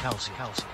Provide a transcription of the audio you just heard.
Kelsey, Kelsey, Kelsey,